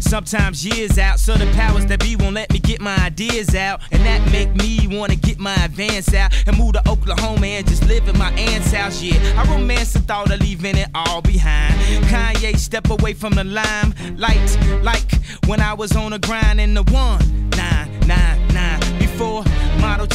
sometimes years out. So the powers that be won't let me get my ideas out. And that make me wanna get my advance out and move to Oklahoma and just live in my aunt's house. Yeah, I romance the thought of leaving it all behind. Kanye step away from the limelight, like when I was on the grind in the one nine nine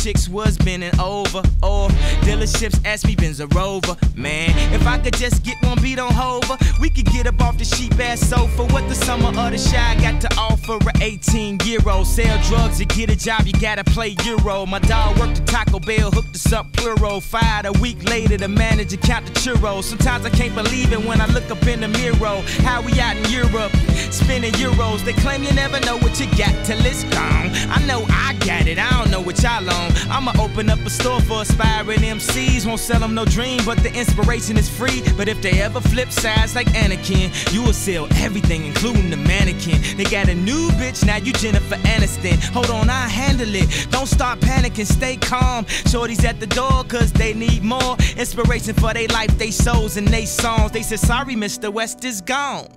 chicks was bending over or dealerships asked me Benz a Rover. Man, if I could just get one beat on Hova, we could get up off the sheep ass sofa. What the summer of the shy got to offer? A 18 year old sell drugs to get a job, you gotta play Euro. My dog worked at Taco Bell, hooked us up plural. Fired a week later, the manager count the churros. Sometimes I can't believe it when I look up in the mirror. How we out in Europe, spending euros. They claim you never know what you got till it's gone. I'ma open up a store for aspiring MCs. Won't sell them no dream, but the inspiration is free. But if they ever flip sides like Anakin, you will sell everything, including the mannequin. They got a new bitch, now you Jennifer Aniston. Hold on, I handle it. Don't start panicking, stay calm. Shorty's at the door, cause they need more inspiration for their life, they souls, and they songs. They said, sorry, Mr. West is gone.